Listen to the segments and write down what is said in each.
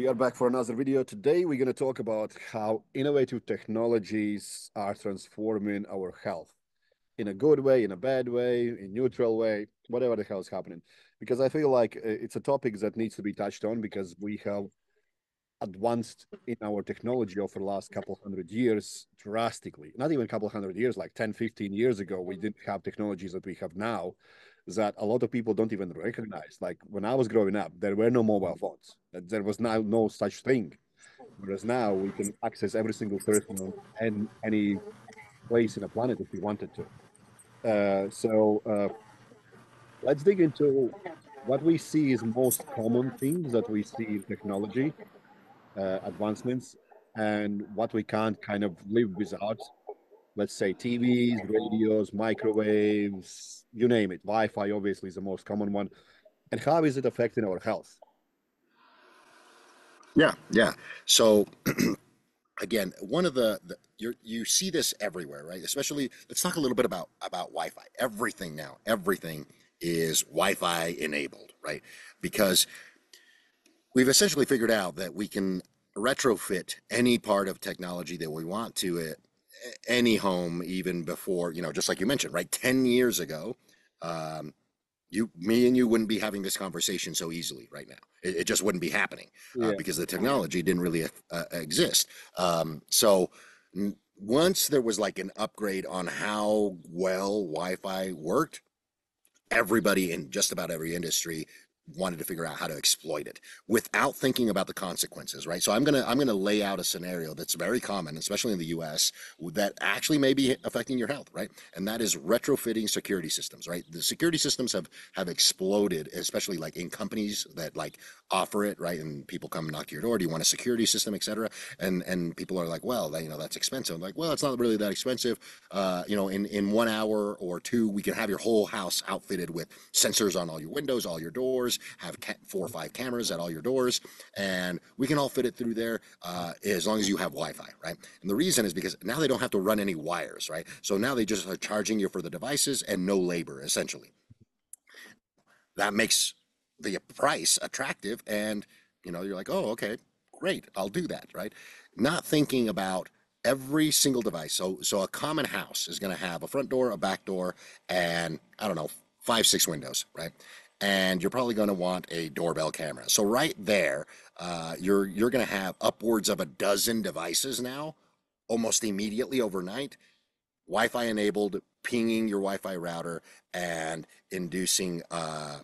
We are back for another video. Today, we're going to talk about how innovative technologies are transforming our health in a good way, in a bad way, in neutral way, whatever the hell is happening. Because I feel like uh, it's a topic that needs to be touched on because we have advanced in our technology over the last couple hundred years drastically. Not even a couple hundred years, like 10, 15 years ago, we didn't have technologies that we have now that a lot of people don't even recognize. Like when I was growing up, there were no mobile phones. There was now no such thing. Whereas now we can access every single person and any place in a planet if we wanted to. Uh, so uh, let's dig into what we see is most common things that we see in technology uh, advancements and what we can't kind of live without let's say TVs, radios, microwaves, you name it. Wi-Fi obviously is the most common one. And how is it affecting our health? Yeah, yeah. So again, one of the, the you you see this everywhere, right? Especially, let's talk a little bit about about Wi-Fi. Everything now, everything is Wi-Fi enabled, right? Because we've essentially figured out that we can retrofit any part of technology that we want to it any home even before you know just like you mentioned right 10 years ago um, you me and you wouldn't be having this conversation so easily right now it, it just wouldn't be happening uh, yeah. because the technology didn't really uh, exist um, so n- once there was like an upgrade on how well wi-fi worked everybody in just about every industry wanted to figure out how to exploit it without thinking about the consequences right? So i'm going to i'm going to lay out a scenario that's very common especially in the us that actually may be affecting your health right? And that is retrofitting security systems right? The security systems have have exploded especially like in companies that like offer it right? And people come knock to your door do you want a security system? etc and and people are like well that, you know that's expensive. I'm like well it's not really that expensive. Uh, you know in in one hour or two we can have your whole house outfitted with sensors on all your windows all your doors have four or five cameras at all your doors, and we can all fit it through there uh, as long as you have Wi-Fi, right? And the reason is because now they don't have to run any wires, right? So now they just are charging you for the devices and no labor, essentially. That makes the price attractive, and you know you're like, oh, okay, great, I'll do that, right? Not thinking about every single device. So so a common house is going to have a front door, a back door, and I don't know, five, six windows, right? And you're probably going to want a doorbell camera. So right there, uh, you're you're going to have upwards of a dozen devices now, almost immediately overnight, Wi-Fi enabled, pinging your Wi-Fi router and inducing uh,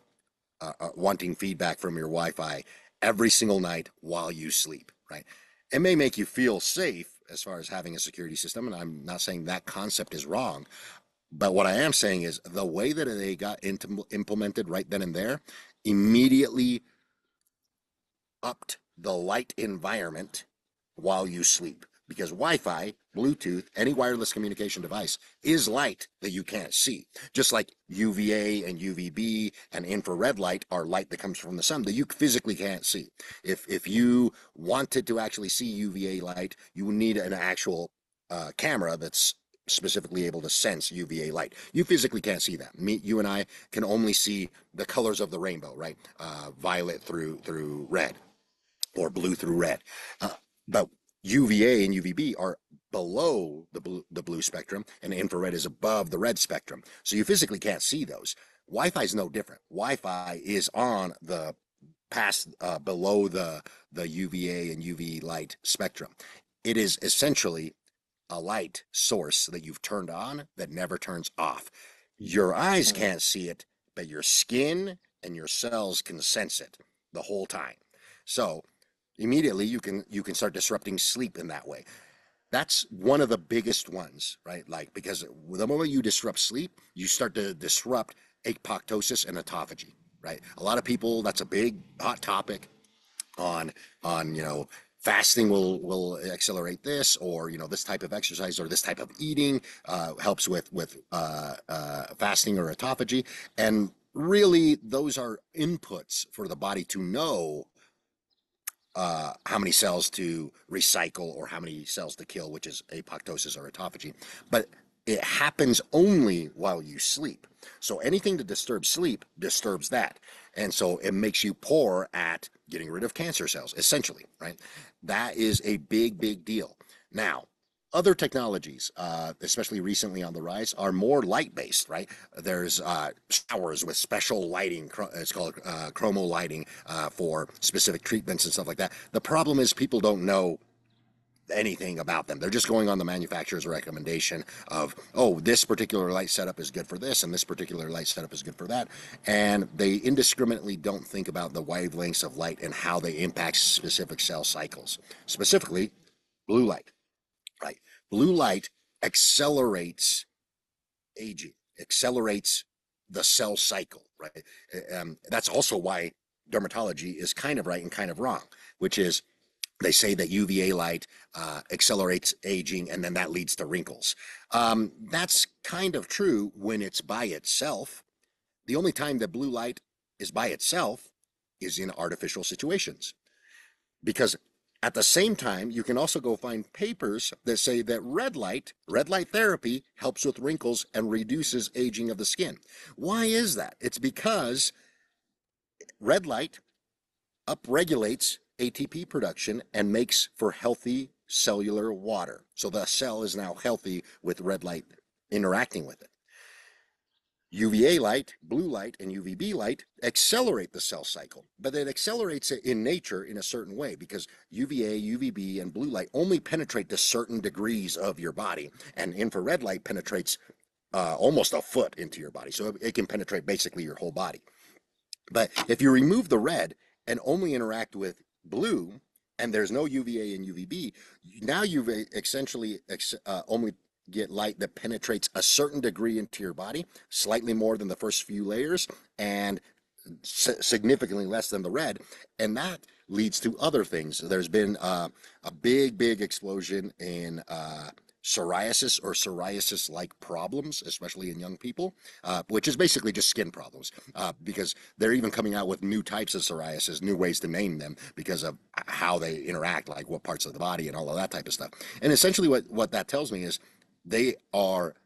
uh, uh, wanting feedback from your Wi-Fi every single night while you sleep. Right? It may make you feel safe as far as having a security system, and I'm not saying that concept is wrong, but what I am saying is the way that they got into, implemented right then and there immediately upped the light environment while you sleep because Wi-Fi, Bluetooth, any wireless communication device is light that you can't see. Just like UVA and UVB and infrared light are light that comes from the sun that you physically can't see. If if you wanted to actually see UVA light, you would need an actual uh, camera that's specifically able to sense UVA light. You physically can't see that. Me, you and I can only see the colors of the rainbow, right? Uh, violet through through red, or blue through red. Uh, but UVA and UVB are below the blue, the blue spectrum, and infrared is above the red spectrum. So you physically can't see those. Wi-Fi is no different. Wi-Fi is on the past uh, below the the UVA and UV light spectrum. It is essentially a light source that you've turned on that never turns off. Your eyes can't see it, but your skin and your cells can sense it the whole time. So immediately you can you can start disrupting sleep in that way. That's one of the biggest ones, right? Like because the moment you disrupt sleep, you start to disrupt apoptosis and autophagy, right? A lot of people that's a big hot topic on on you know fasting will will accelerate this or you know this type of exercise or this type of eating uh, helps with with uh, uh, fasting or autophagy and really those are inputs for the body to know uh, how many cells to recycle or how many cells to kill, which is apoptosis or autophagy. But it happens only while you sleep. So anything that disturbs sleep disturbs that. And so it makes you poor at getting rid of cancer cells, essentially, right? That is a big, big deal. Now, other technologies, uh, especially recently on the rise, are more light based, right? There's uh, showers with special lighting. It's called uh, chromo lighting uh, for specific treatments and stuff like that. The problem is people don't know anything about them. They're just going on the manufacturer's recommendation of, oh, this particular light setup is good for this, and this particular light setup is good for that. And they indiscriminately don't think about the wavelengths of light and how they impact specific cell cycles. Specifically, blue light, right? Blue light accelerates aging, accelerates the cell cycle, right? Um, that's also why dermatology is kind of right and kind of wrong, which is they say that UVA light uh, accelerates aging and then that leads to wrinkles. Um, that's kind of true when it's by itself. The only time that blue light is by itself is in artificial situations. Because at the same time, you can also go find papers that say that red light, red light therapy helps with wrinkles and reduces aging of the skin. Why is that? It's because red light upregulates ATP production and makes for healthy cellular water. So the cell is now healthy with red light interacting with it. UVA light, blue light, and UVB light accelerate the cell cycle, but it accelerates it in nature in a certain way because UVA, UVB, and blue light only penetrate to certain degrees of your body, and infrared light penetrates uh, almost a foot into your body. So it can penetrate basically your whole body. But if you remove the red and only interact with blue and there's no UVA and UVB, now you've essentially uh, only get light that penetrates a certain degree into your body, slightly more than the first few layers, and significantly less than the red. And that leads to other things. There's been uh, a big, big explosion in uh, psoriasis or psoriasis like problems, especially in young people, uh, which is basically just skin problems uh, because they're even coming out with new types of psoriasis, new ways to name them because of how they interact, like what parts of the body and all of that type of stuff. And essentially, what, what that tells me is they are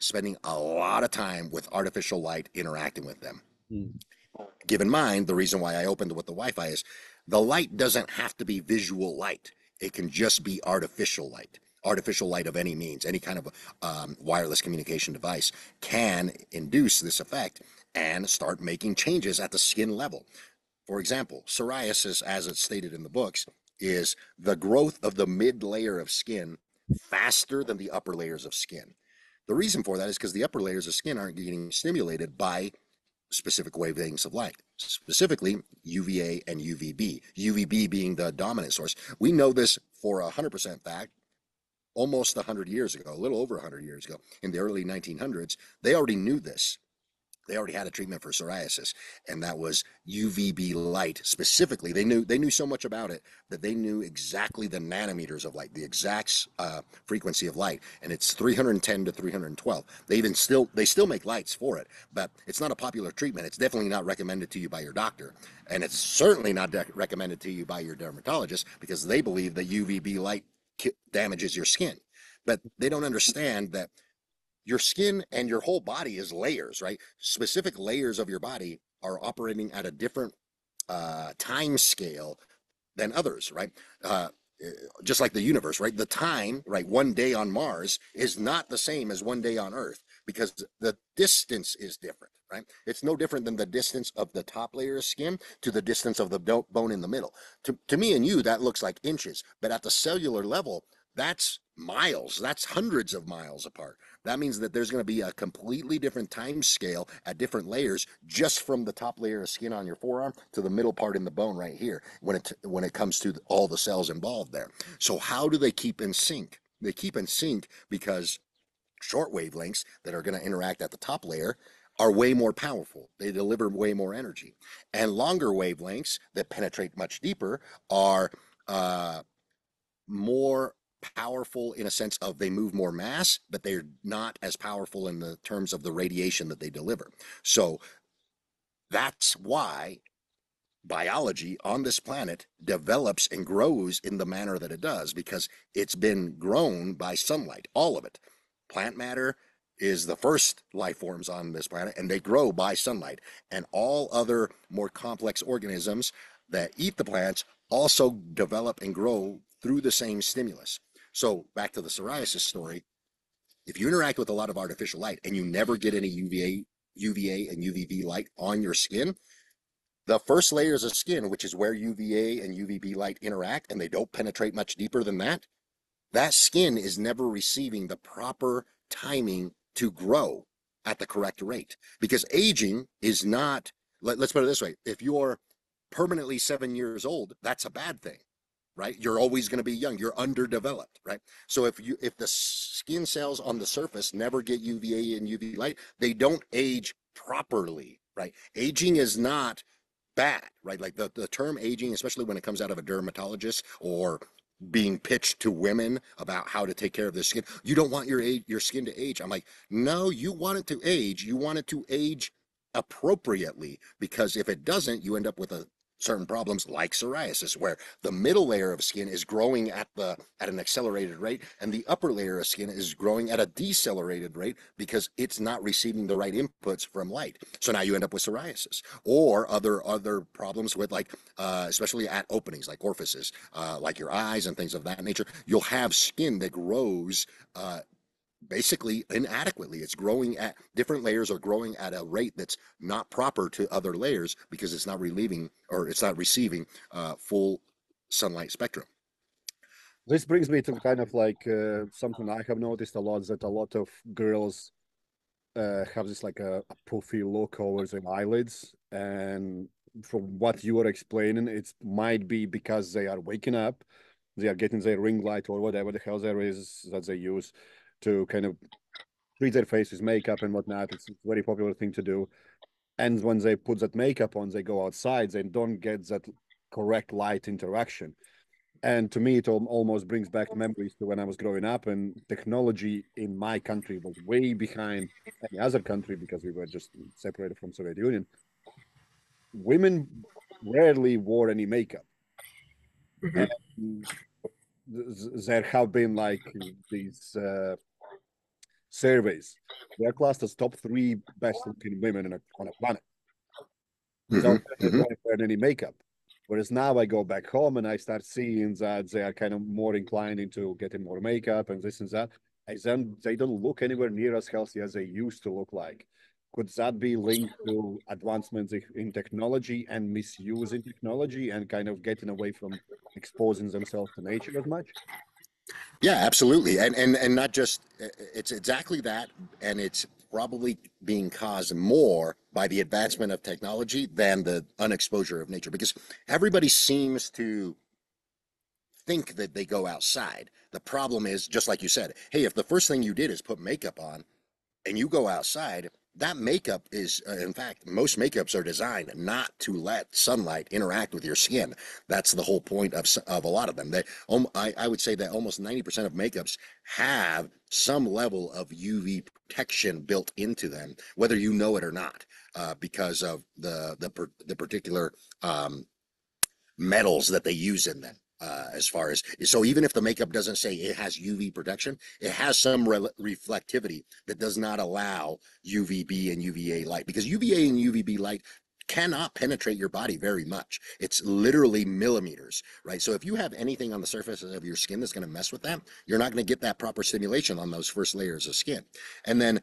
spending a lot of time with artificial light interacting with them. Mm. Give in mind, the reason why I opened with the Wi Fi is the light doesn't have to be visual light, it can just be artificial light artificial light of any means, any kind of um, wireless communication device can induce this effect and start making changes at the skin level. For example, psoriasis, as it's stated in the books, is the growth of the mid layer of skin faster than the upper layers of skin. The reason for that is because the upper layers of skin aren't getting stimulated by specific wavelengths of light, specifically UVA and UVB. UVB being the dominant source. We know this for a 100% fact almost 100 years ago, a little over 100 years ago, in the early 1900s, they already knew this. They already had a treatment for psoriasis, and that was UVB light specifically. They knew they knew so much about it that they knew exactly the nanometers of light, the exact uh, frequency of light, and it's 310 to 312. They even still they still make lights for it, but it's not a popular treatment. It's definitely not recommended to you by your doctor, and it's certainly not recommended to you by your dermatologist because they believe that UVB light damages your skin. But they don't understand that your skin and your whole body is layers, right? Specific layers of your body are operating at a different uh, time scale than others, right? Uh, just like the universe, right? The time, right? One day on Mars is not the same as one day on Earth because the distance is different, right? It's no different than the distance of the top layer of skin to the distance of the bone in the middle. To, to me and you, that looks like inches, but at the cellular level, that's miles, that's hundreds of miles apart. That means that there's going to be a completely different time scale at different layers just from the top layer of skin on your forearm to the middle part in the bone right here when it when it comes to all the cells involved there. So how do they keep in sync? They keep in sync because short wavelengths that are going to interact at the top layer are way more powerful. They deliver way more energy. And longer wavelengths that penetrate much deeper are uh, more powerful in a sense of they move more mass, but they're not as powerful in the terms of the radiation that they deliver. So that's why biology on this planet develops and grows in the manner that it does because it's been grown by sunlight, all of it plant matter, is the first life forms on this planet and they grow by sunlight. And all other more complex organisms that eat the plants also develop and grow through the same stimulus. So back to the psoriasis story if you interact with a lot of artificial light and you never get any uva uva and uvb light on your skin the first layers of skin which is where uva and uvb light interact and they don't penetrate much deeper than that that skin is never receiving the proper timing to grow at the correct rate. Because aging is not let, us put it this way if you're permanently seven years old that's a bad thing right? You're always going to be young you're underdeveloped right? So if you if the skin cells on the surface never get uva and uv light they don't age properly right? Aging is not bad right? Like the, the term aging especially when it comes out of a dermatologist or being pitched to women about how to take care of their skin. You don't want your your skin to age. I'm like, no, you want it to age. You want it to age appropriately because if it doesn't, you end up with a certain problems like psoriasis where the middle layer of skin is growing at the at an accelerated rate and the upper layer of skin is growing at a decelerated rate because it's not receiving the right inputs from light. So now you end up with psoriasis or other other problems with like uh, especially at openings like orifices uh, like your eyes and things of that nature. You'll have skin that grows uh, basically inadequately. It's growing at different layers are growing at a rate that's not proper to other layers because it's not relieving or it's not receiving uh, full sunlight spectrum. This brings me to kind of like uh, something I have noticed a lot that a lot of girls uh, have this like a, a puffy look over their eyelids and from what you are explaining it might be because they are waking up they are getting their ring light or whatever the hell there is that they use to kind of treat their faces, makeup and whatnot. It's a very popular thing to do. And when they put that makeup on, they go outside, they don't get that correct light interaction. And to me, it almost brings back memories to when I was growing up, and technology in my country was way behind any other country because we were just separated from Soviet Union. Women rarely wore any makeup. Mm-hmm. There have been like these uh, surveys. They're classed as top three best looking women a, on a planet without mm-hmm. wearing any makeup. Whereas now I go back home and I start seeing that they are kind of more inclined into getting more makeup and this and that. And then they don't look anywhere near as healthy as they used to look like. Could that be linked to advancements in technology and misusing technology and kind of getting away from exposing themselves to nature as much? Yeah, absolutely. And and and not just uh, it's exactly that and it's probably being caused more by the advancement of technology than the unexposure of nature because everybody seems to think that they go outside. The problem is just like you said, hey, if the first thing you did is put makeup on and you go outside, that makeup is, uh, in fact, most makeups are designed not to let sunlight interact with your skin. That's the whole point of, of a lot of them. They, um, I, I would say that almost 90% of makeups have some level of UV protection built into them, whether you know it or not, uh, because of the, the, the particular um, metals that they use in them uh, as far as so even if the makeup doesn't say it has UV protection, it has some re- reflectivity that does not allow UVB and UVA light because UVA and UVB light cannot penetrate your body very much. It's literally millimeters, right? So if you have anything on the surface of your skin that's going to mess with that, you're not going to get that proper stimulation on those first layers of skin. And then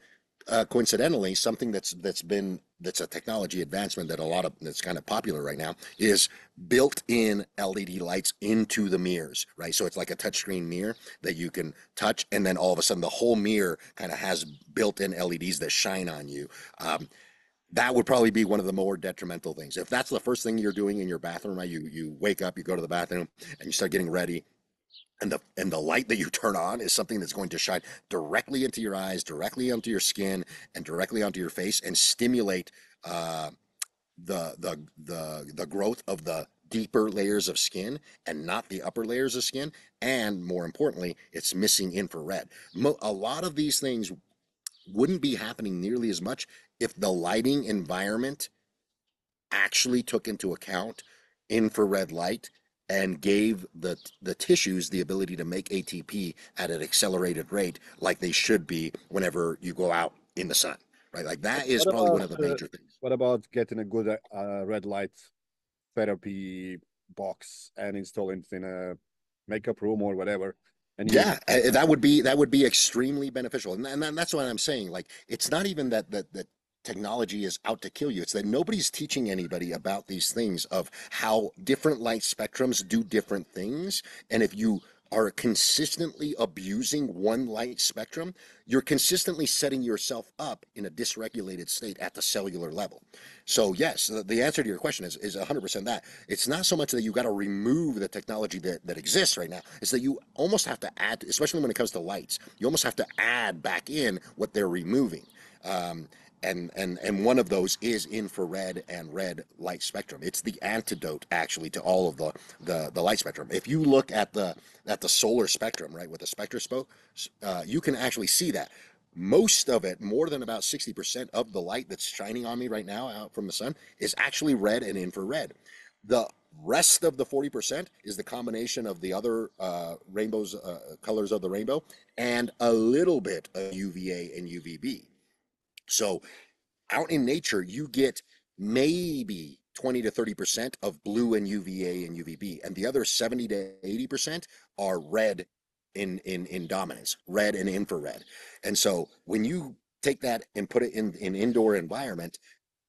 uh, coincidentally, something that's that's been that's a technology advancement that a lot of that's kind of popular right now is built-in LED lights into the mirrors, right? So it's like a touchscreen mirror that you can touch, and then all of a sudden the whole mirror kind of has built-in LEDs that shine on you. Um, that would probably be one of the more detrimental things. If that's the first thing you're doing in your bathroom, right? You you wake up, you go to the bathroom, and you start getting ready, and the and the light that you turn on is something that's going to shine directly into your eyes, directly onto your skin, and directly onto your face, and stimulate uh, the the the the growth of the deeper layers of skin and not the upper layers of skin. And more importantly, it's missing infrared. Mo- a lot of these things wouldn't be happening nearly as much if the lighting environment actually took into account infrared light and gave the the tissues the ability to make ATP at an accelerated rate, like they should be whenever you go out in the sun, right? Like that is What probably one of the uh, major things. what about getting a good uh, red light therapy box and installing it in a makeup room or whatever? And Yeah, uh, that would be that would be extremely beneficial, and, and that's what I'm saying. Like, it's not even that that that technology is out to kill you. It's that nobody's teaching anybody about these things of how different light spectrums do different things, and if you are consistently abusing one light spectrum, you're consistently setting yourself up in a dysregulated state at the cellular level. So yes, the, answer to your question is is 100% that. It's not so much that you got to remove the technology that, that exists right now. It's that you almost have to add, especially when it comes to lights, you almost have to add back in what they're removing. Um, and and and one of those is infrared and red light spectrum. It's the antidote actually to all of the the, the light spectrum. If you look at the at the solar spectrum, right, with the spectroscope, uh, you can actually see that most of it, more than about 60% of the light that's shining on me right now out from the sun, is actually red and infrared. The rest of the 40% is the combination of the other uh, rainbows, uh, colors of the rainbow, and a little bit of UVA and UVB. So out in nature, you get maybe 20 to 30% of blue and UVA and UVB, and the other 70 to 80% are red in, in, in dominance, red and infrared. And so when you take that and put it in an indoor environment,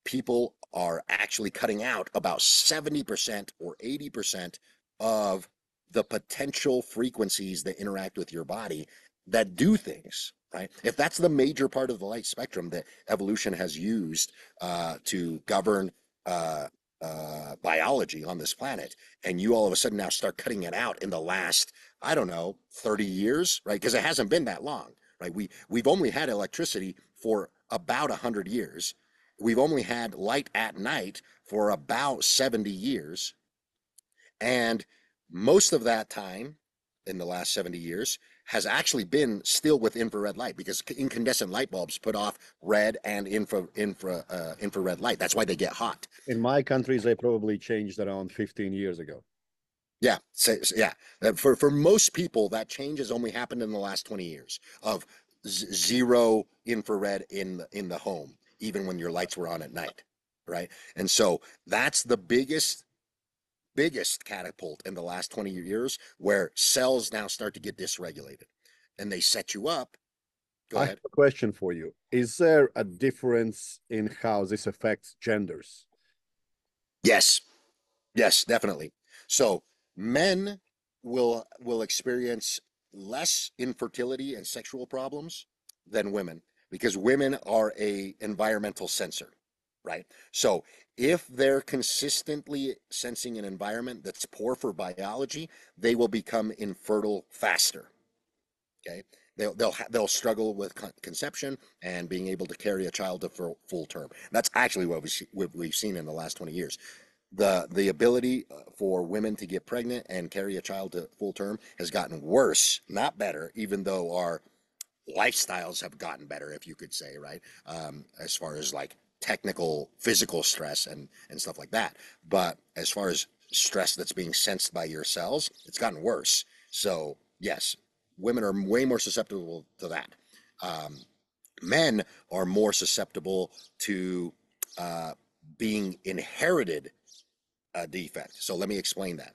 people are actually cutting out about 70% or 80% of the potential frequencies that interact with your body that do things right? If that's the major part of the light spectrum that evolution has used uh, to govern uh, uh, biology on this planet, and you all of a sudden now start cutting it out in the last, I don't know, 30 years, right? Because it hasn't been that long, right? We we've only had electricity for about 100 years. We've only had light at night for about 70 years. And most of that time in the last 70 years has actually been still with infrared light because incandescent light bulbs put off red and infra, infra uh, infrared light. That's why they get hot. in my countries, they probably changed around 15 years ago. Yeah, so, so- yeah. Uh, For for most people, that change has only happened in the last 20 years of z- zero infrared in the, in the home, even when your lights were on at night, right? And so that's the biggest biggest catapult in the last 20 years where cells now start to get dysregulated and they set you up. Go I ahead. have a question for you. Is there a difference in how this affects genders? Yes. Yes, definitely. So men will will experience less infertility and sexual problems than women because women are a environmental sensor, right? So if they're consistently sensing an environment that's poor for biology, they will become infertile faster. Okay? They'll they'll they'll struggle with con- conception and being able to carry a child to full, full term. That's actually what we see, what we've seen in the last 20 years the the ability uh, for women to get pregnant and carry a child to full term has gotten worse, not better, even though our lifestyles have gotten better, if you could say, right? Um, as far as like technical physical stress and and stuff like that. But as far as stress that's being sensed by your cells, it's gotten worse. So yes, women are way more susceptible to that. Um, men are more susceptible to uh, being inherited a defect. So let me explain that.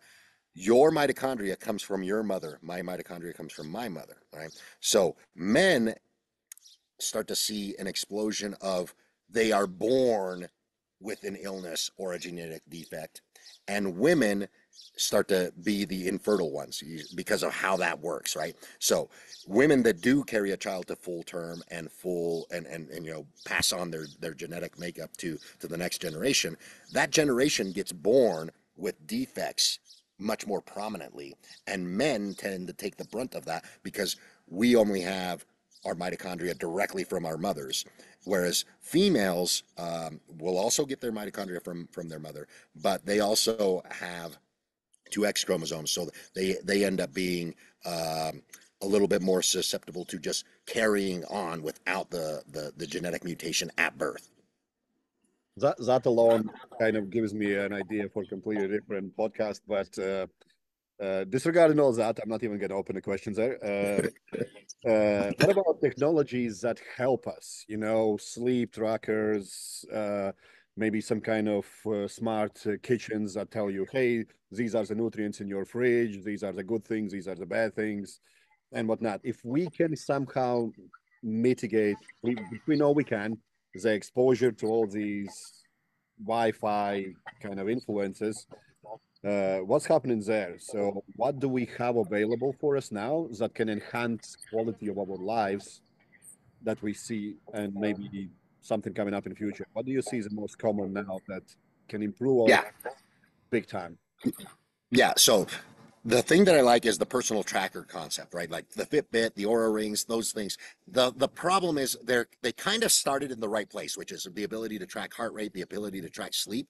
Your mitochondria comes from your mother. My mitochondria comes from my mother. Right. So men start to see an explosion of they are born with an illness or a genetic defect, and women start to be the infertile ones because of how that works, right? So women that do carry a child to full term and full and and, and you know pass on their their genetic makeup to to the next generation, that generation gets born with defects much more prominently, and men tend to take the brunt of that because we only have our mitochondria directly from our mothers, whereas females um, will also get their mitochondria from from their mother, but they also have two X chromosomes, so they they end up being um, a little bit more susceptible to just carrying on without the the, the genetic mutation at birth. That that alone kind of gives me an idea for a completely different podcast. But uh, uh, disregarding all that, I'm not even going to open the questions there. Uh, uh, what about technologies that help us? You know, sleep trackers, uh, maybe some kind of uh, smart kitchens that tell you, hey, these are the nutrients in your fridge, these are the good things, these are the bad things, and whatnot. If we can somehow mitigate, we, we know we can, the exposure to all these Wi-Fi kind of influences, uh, what's happening there? So what do we have available for us now that can enhance quality of our lives that we see and maybe something coming up in the future? What do you see is the most common now that can improve Yeah. big time? Yeah. So the thing that I like is the personal tracker concept, right? Like the Fitbit, the Oura rings, those things. The the problem is they're they kind of started in the right place, which is the ability to track heart rate, the ability to track sleep.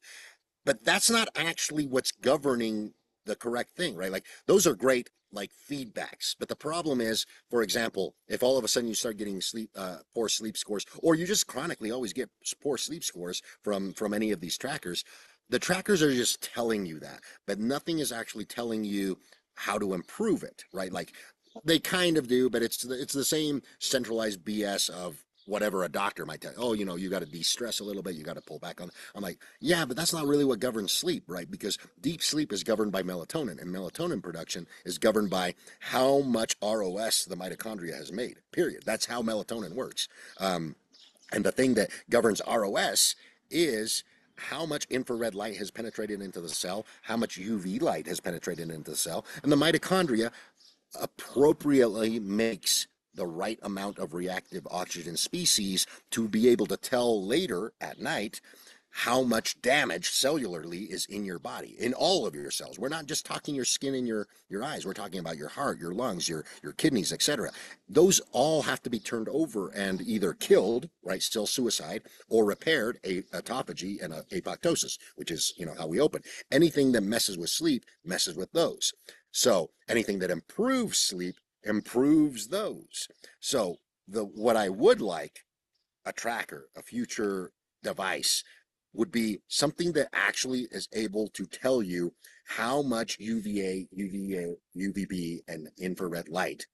But that's not actually what's governing the correct thing, right? Like those are great like feedbacks. But the problem is, for example, if all of a sudden you start getting sleep uh, poor sleep scores, or you just chronically always get poor sleep scores from from any of these trackers, the trackers are just telling you that, but nothing is actually telling you how to improve it, right? Like they kind of do, but it's the, it's the same centralized BS of whatever a doctor might tell you. Oh, you know, you got to de-stress a little bit, you got to pull back on. I'm like, yeah, but that's not really what governs sleep, right? Because deep sleep is governed by melatonin, and melatonin production is governed by how much ROS the mitochondria has made. Period. That's how melatonin works. Um, and the thing that governs ROS is how much infrared light has penetrated into the cell, how much UV light has penetrated into the cell, and the mitochondria appropriately makes the right amount of reactive oxygen species to be able to tell later at night how much damage cellularly is in your body in all of your cells. We're not just talking your skin and your your eyes. We're talking about your heart your lungs your your kidneys etc those all have to be turned over and either killed right still suicide or repaired a autophagy and a, apoptosis which is you know how we open. Anything that messes with sleep messes with those. So anything that improves sleep improves those so the what i would like a tracker a future device would be something that actually is able to tell you how much UVA, UVA, UVB, and infrared light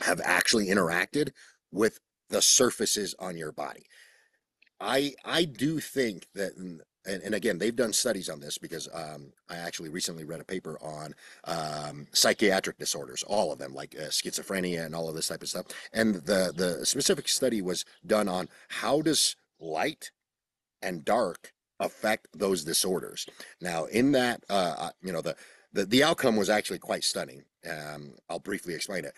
have actually interacted with the surfaces on your body. I I do think that, and, and again, they've done studies on this because um, I actually recently read a paper on um, psychiatric disorders, all of them, like uh, schizophrenia and all of this type of stuff. And the the specific study was done on how does light and dark affect those disorders. Now, in that, uh, uh, you know, the, the the outcome was actually quite stunning. Um, I'll briefly explain it.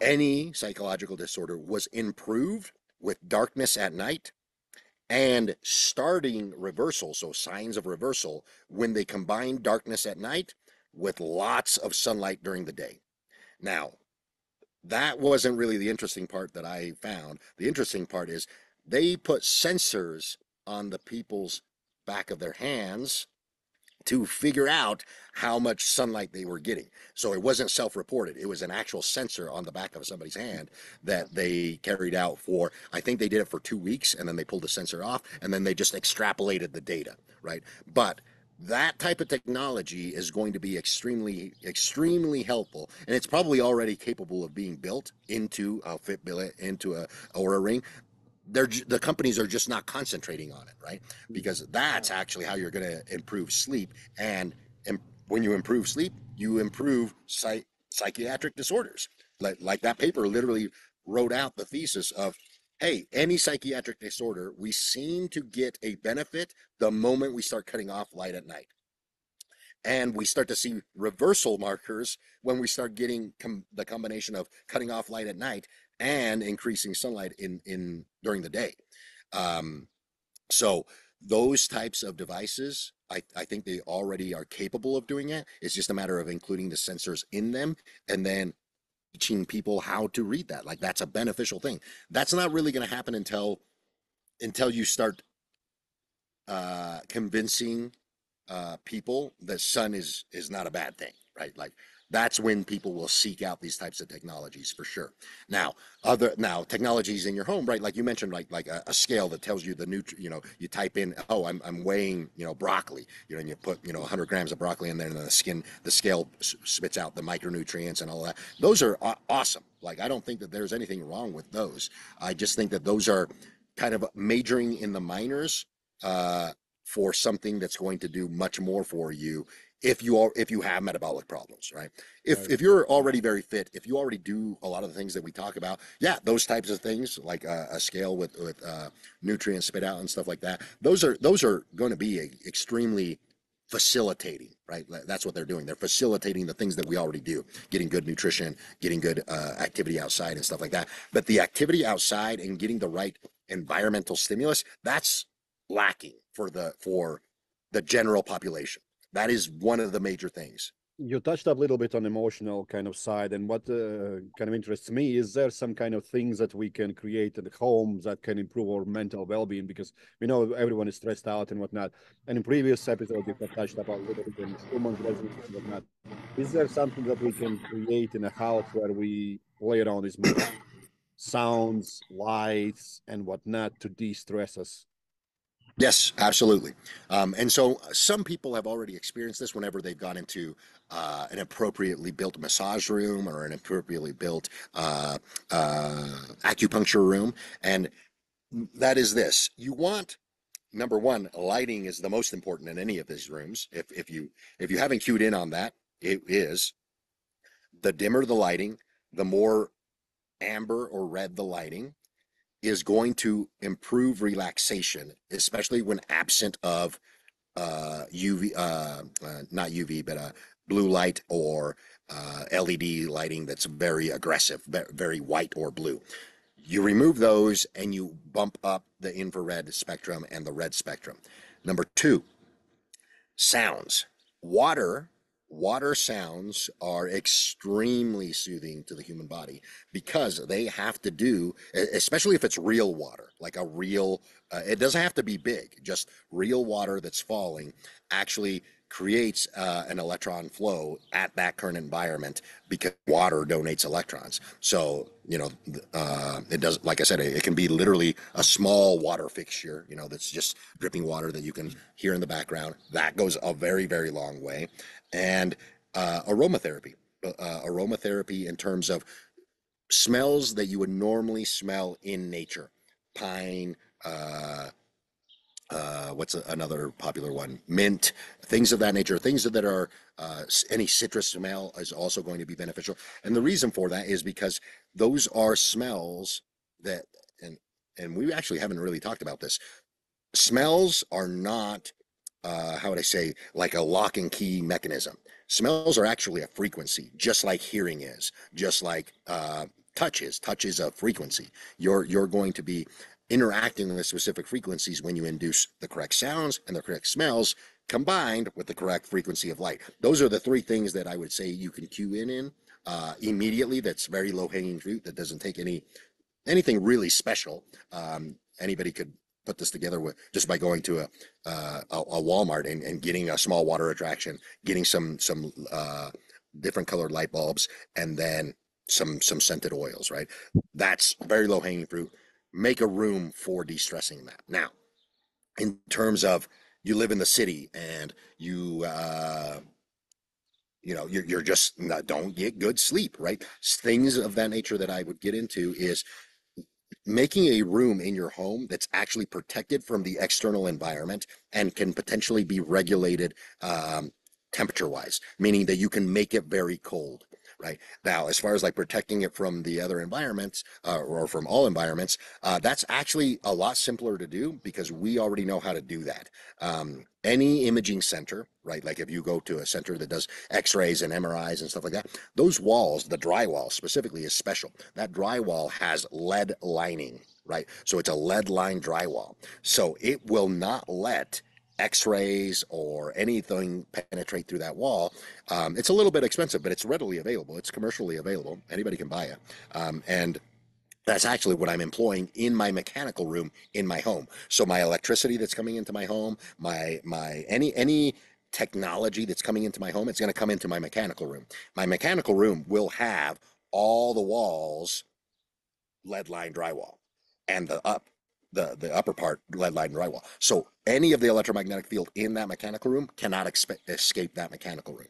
Any psychological disorder was improved with darkness at night and starting reversal, so signs of reversal, when they combine darkness at night with lots of sunlight during the day. Now, that wasn't really the interesting part that I found. The interesting part is they put sensors on the people's back of their hands to figure out how much sunlight they were getting. So it wasn't self-reported. It was an actual sensor on the back of somebody's hand that they carried out for I think they did it for 2 weeks and then they pulled the sensor off and then they just extrapolated the data, right? But that type of technology is going to be extremely extremely helpful and it's probably already capable of being built into a Fitbit into a Oura ring they're the companies are just not concentrating on it, right? Mm-hmm. Because that's actually how you're going to improve sleep. And, and when you improve sleep, you improve psych, psychiatric disorders. Like like that paper literally wrote out the thesis of, hey, any psychiatric disorder, we seem to get a benefit the moment we start cutting off light at night. And we start to see reversal markers when we start getting com- the combination of cutting off light at night and increasing sunlight in in during the day. Um, so those types of devices, I, I think they already are capable of doing it. It's just a matter of including the sensors in them and then teaching people how to read that. Like that's a beneficial thing. That's not really going to happen until until you start uh, convincing uh, people that sun is is not a bad thing, right? Like that's when people will seek out these types of technologies for sure. Now, other now technologies in your home, right? Like you mentioned, like like a, a scale that tells you the nutri, you know, you type in, oh, I'm, I'm weighing, you know, broccoli, you know, and you put, you know, 100 grams of broccoli in there, and then the skin, the scale spits out the micronutrients and all that. Those are awesome. Like I don't think that there's anything wrong with those. I just think that those are kind of majoring in the minors uh, for something that's going to do much more for you if you are if you have metabolic problems right? If right. if you're already very fit if you already do a lot of the things that we talk about yeah those types of things like a, a scale with with uh, nutrients spit out and stuff like that those are those are going to be extremely facilitating right? That's what they're doing. They're facilitating the things that we already do getting good nutrition getting good uh, activity outside and stuff like that. But the activity outside and getting the right environmental stimulus that's lacking for the for the general population that is one of the major things. You touched up a little bit on emotional kind of side, and what uh, kind of interests me is there some kind of things that we can create at home that can improve our mental well-being because we know everyone is stressed out and whatnot. And in previous episodes, we touched about a little bit on human resilience and whatnot. Is there something that we can create in a house where we play around with sounds, lights, and whatnot to de-stress us? Yes, absolutely. Um, and so some people have already experienced this whenever they've gone into uh, an appropriately built massage room or an appropriately built uh, uh, acupuncture room. And that is this you want number one lighting is the most important in any of these rooms if, if you if you haven't cued in on that it is the dimmer the lighting the more amber or red the lighting is going to improve relaxation, especially when absent of uh, UV, uh, uh, not UV, but uh, blue light or uh, LED lighting that's very aggressive, very white or blue. You remove those and you bump up the infrared spectrum and the red spectrum. Number two, sounds. Water water sounds are extremely soothing to the human body because they have to do especially if it's real water like a real uh, it doesn't have to be big just real water that's falling actually creates uh, an electron flow at that current environment because water donates electrons. So, you know, uh, it does, like I said, it, it, can be literally a small water fixture, you know, that's just dripping water that you can hear in the background. That goes a very, very long way and uh, aromatherapy. Uh, aromatherapy in terms of smells that you would normally smell in nature, pine, uh, uh, what's a, another popular one? Mint, things of that nature, things that are uh, any citrus smell is also going to be beneficial. And the reason for that is because those are smells that, and and we actually haven't really talked about this. Smells are not uh, how would I say, like a lock and key mechanism. Smells are actually a frequency, just like hearing is, just like uh, touch is. Touch is a frequency. You're you're going to be interacting with specific frequencies when you induce the correct sounds and the correct smells combined with the correct frequency of light. Those are the three things that I would say you can cue in in uh, immediately. That's very low hanging fruit. That doesn't take any anything really special. Um, anybody could put this together with just by going to a uh, a, Walmart and, and getting a small water attraction, getting some some uh, different colored light bulbs, and then some some scented oils. Right, that's very low hanging fruit. Make a room for de-stressing that. Now, in terms of you live in the city and you uh, you know you're, you're just don't get good sleep right things of that nature that i would get into is making a room in your home that's actually protected from the external environment and can potentially be regulated um, temperature wise, meaning that you can make it very cold right? Now, as far as like protecting it from the other environments uh, or from all environments, uh, that's actually a lot simpler to do because we already know how to do that. Um, any imaging center, right? Like if you go to a center that does x-rays and MRIs and stuff like that, those walls, the drywall specifically is special. That drywall has lead lining, right? So it's a lead line drywall. So it will not let x-rays or anything penetrate through that wall um, it's a little bit expensive but it's readily available. It's commercially available. Anybody can buy it. Um, and that's actually what i'm employing in my mechanical room in my home. So my electricity that's coming into my home my my any any technology that's coming into my home, it's going to come into my mechanical room. My mechanical room will have all the walls lead line drywall and the up the the upper part lead line drywall. So any of the electromagnetic field in that mechanical room cannot expe- escape that mechanical room.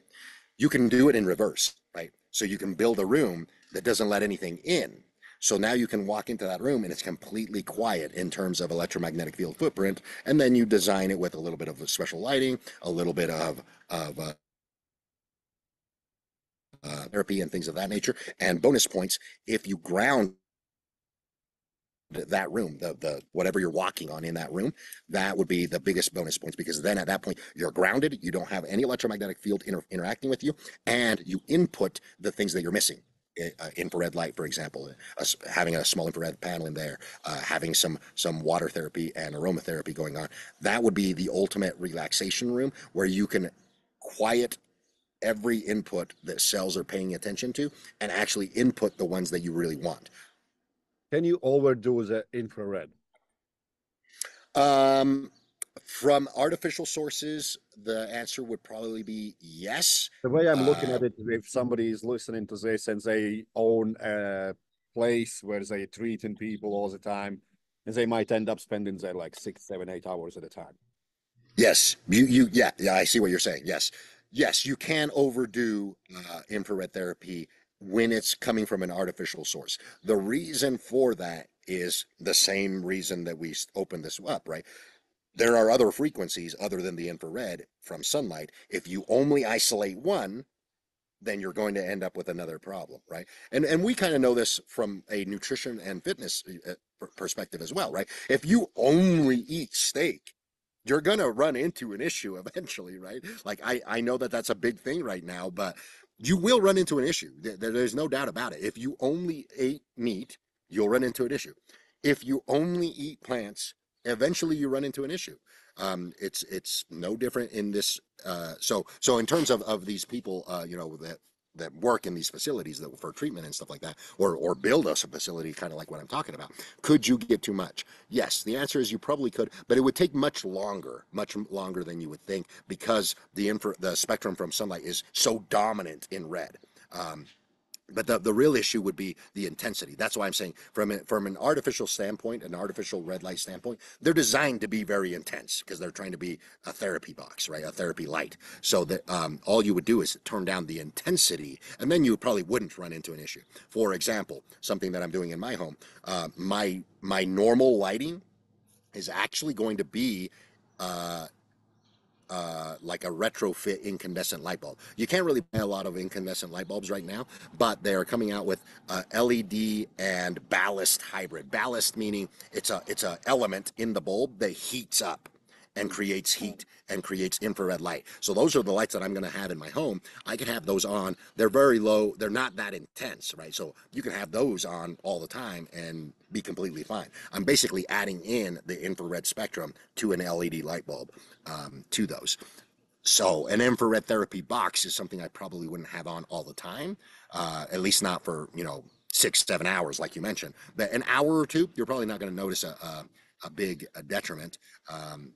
You can do it in reverse, right? So you can build a room that doesn't let anything in. So now you can walk into that room and it's completely quiet in terms of electromagnetic field footprint, and then you design it with a little bit of special lighting, a little bit of of uh, uh, therapy and things of that nature, and bonus points if you ground that room, the the whatever you're walking on in that room, that would be the biggest bonus points because then at that point you're grounded, you don't have any electromagnetic field inter- interacting with you, and you input the things that you're missing. Uh, infrared light, for example, uh, having a small infrared panel in there, uh, having some some water therapy and aromatherapy going on, that would be the ultimate relaxation room where you can quiet every input that cells are paying attention to and actually input the ones that you really want. Can you overdo the infrared? Um, from artificial sources, the answer would probably be yes. The way I'm looking Uh, at it, if somebody is listening to this and they own a place where they treating people all the time, and they might end up spending there like six, seven, eight hours at a time. Yes, you you yeah yeah I see what you're saying. Yes, yes, you can overdo uh, infrared therapy when it's coming from an artificial source. The reason for that is the same reason that we opened this up, right? There are other frequencies other than the infrared from sunlight. If you only isolate one, then you're going to end up with another problem, right? And and we kind of know this from a nutrition and fitness uh, perspective as well, right? If you only eat steak, you're going to run into an issue eventually, right? Like I I know that that's a big thing right now, but you will run into an issue. There, there- there's no doubt about it. If you only ate meat, you'll run into an issue. If you only eat plants, eventually you run into an issue. Um, it's it's no different in this. Uh, so so in terms of of these people, uh, you know that that work in these facilities that for treatment and stuff like that, or or build us a facility, kind of like what I'm talking about. Could you get too much? Yes, the answer is you probably could, but it would take much longer, much longer than you would think, because the infra, the spectrum from sunlight is so dominant in red. Um, but the, the real issue would be the intensity. That's why I'm saying from a, from an artificial standpoint, an artificial red light standpoint, they're designed to be very intense because they're trying to be a therapy box, right? A therapy light. So that um, all you would do is turn down the intensity, and then you probably wouldn't run into an issue. For example, something that I'm doing in my home, uh, my my normal lighting is actually going to be uh, uh, like a retrofit incandescent light bulb. You can't really buy a lot of incandescent light bulbs right now, but they are coming out with uh, LED and ballast hybrid. Ballast meaning it's a it's a element in the bulb that heats up and creates heat and creates infrared light. So those are the lights that I'm going to have in my home. I can have those on. They're very low. They're not that intense, right? So you can have those on all the time and be completely fine. I'm basically adding in the infrared spectrum to an LED light bulb um, to those. So an infrared therapy box is something I probably wouldn't have on all the time, uh, at least not for you know six seven hours like you mentioned. But an hour or two, you're probably not going to notice a, a a big a detriment um,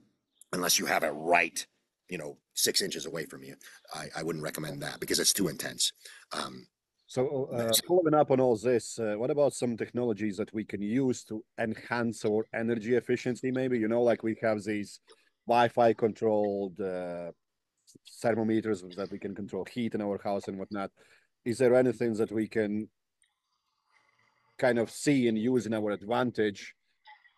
unless you have it right, you know, six inches away from you. I, I wouldn't recommend that because it's too intense. Um, So, uh, following up on all this, uh, what about some technologies that we can use to enhance our energy efficiency? Maybe you know, like we have these Wi-Fi controlled uh, thermometers that we can control heat in our house and whatnot. Is there anything that we can kind of see and use in our advantage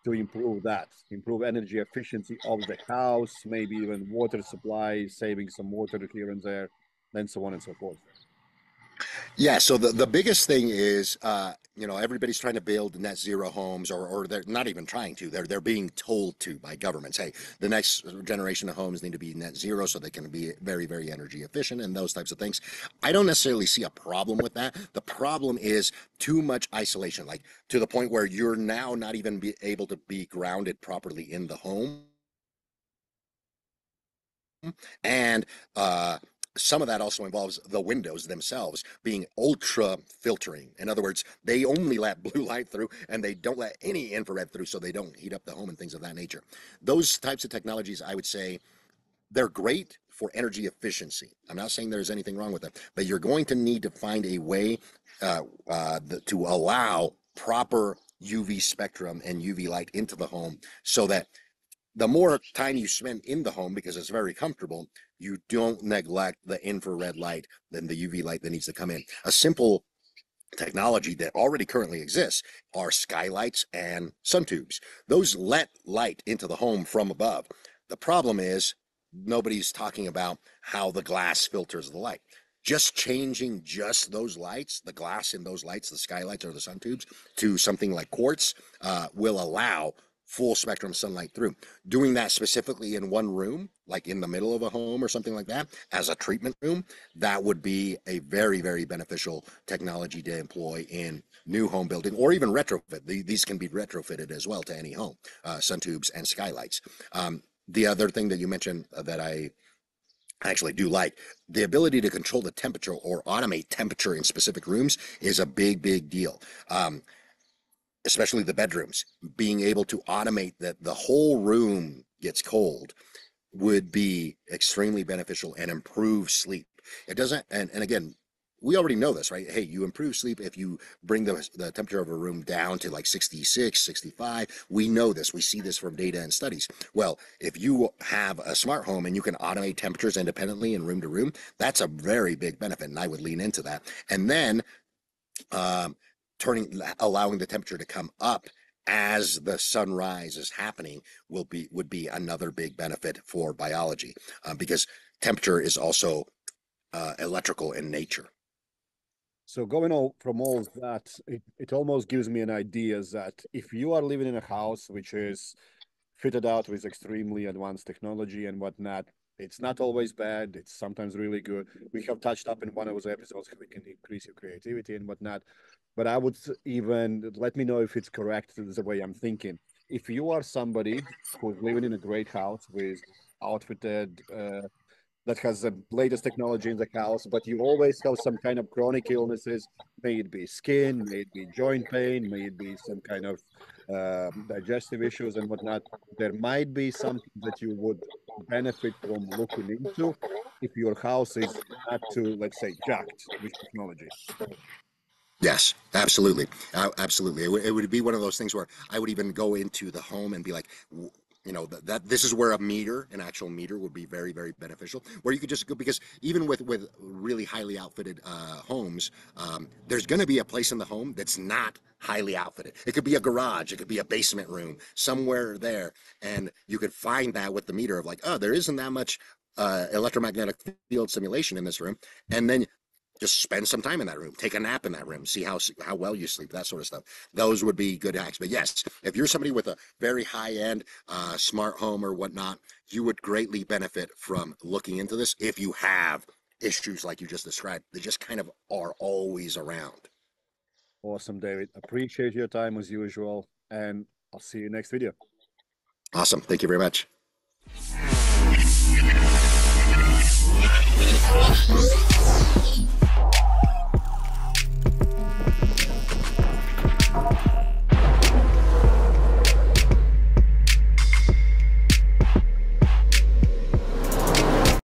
to improve that, improve energy efficiency of the house, maybe even water supply, saving some water here and there, and so on and so forth? Yeah, so the, the biggest thing is, uh, you know, everybody's trying to build net zero homes, or, or they're not even trying to. They're they're being told to by governments. Hey, the next generation of homes need to be net zero so they can be very very energy efficient and those types of things. I don't necessarily see a problem with that. The problem is too much isolation, like to the point where you're now not even be able to be grounded properly in the home, and uh, some of that also involves the windows themselves being ultra filtering. In other words, they only let blue light through and they don't let any infrared through so they don't heat up the home and things of that nature. Those types of technologies, I would say, they're great for energy efficiency. I'm not saying there's anything wrong with them, but you're going to need to find a way uh, uh, to allow proper UV spectrum and UV light into the home so that the more time you spend in the home because it's very comfortable, you don't neglect the infrared light and the UV light that needs to come in. A simple technology that already currently exists are skylights and sun tubes. Those let light into the home from above. The problem is nobody's talking about how the glass filters the light. Just changing just those lights, the glass in those lights, the skylights or the sun tubes, to something like quartz uh, will allow full spectrum sunlight through. Doing that specifically in one room, like in the middle of a home or something like that, as a treatment room, that would be a very, very beneficial technology to employ in new home building or even retrofit. These can be retrofitted as well to any home, uh, sun tubes and skylights. Um, the other thing that you mentioned uh, that I actually do like the ability to control the temperature or automate temperature in specific rooms is a big, big deal. Um, especially the bedrooms, being able to automate that the whole room gets cold would be extremely beneficial and improve sleep. It doesn't, and, and again, we already know this, right? Hey, you improve sleep if you bring the, the temperature of a room down to like 66, 65. We know this. We see this from data and studies. Well, if you have a smart home and you can automate temperatures independently in room to room, that's a very big benefit. And I would lean into that. And then, um, turning allowing the temperature to come up as the sunrise is happening will be would be another big benefit for biology uh, because temperature is also uh, electrical in nature. So going all from all that it, it almost gives me an idea that if you are living in a house which is fitted out with extremely advanced technology and whatnot it's not always bad. It's sometimes really good. We have touched up in one of those episodes how we can increase your creativity and whatnot. But I would even let me know if it's correct the way I'm thinking. If you are somebody who's living in a great house with outfitted uh, that has the latest technology in the house, but you always have some kind of chronic illnesses, may it be skin, may it be joint pain, may it be some kind of uh, digestive issues and whatnot. There might be something that you would benefit from looking into if your house is not too, let's say, jacked with technology. Yes, absolutely, absolutely. It, it, would be one of those things where I would even go into the home and be like, you know that, that this is where a meter an actual meter would be very very beneficial where you could just go because even with with really highly outfitted uh, homes um, there's going to be a place in the home that's not highly outfitted. It could be a garage it could be a basement room somewhere there and you could find that with the meter of like oh there isn't that much uh, electromagnetic field simulation in this room and then just spend some time in that room, take a nap in that room, see how how well you sleep, that sort of stuff. Those would be good hacks. But yes, if you're somebody with a very high end uh, smart home or whatnot, you would greatly benefit from looking into this if you have issues like you just described. They just kind of are always around. Awesome, David. Appreciate your time as usual, and I'll see you next video. Awesome. Thank you very much.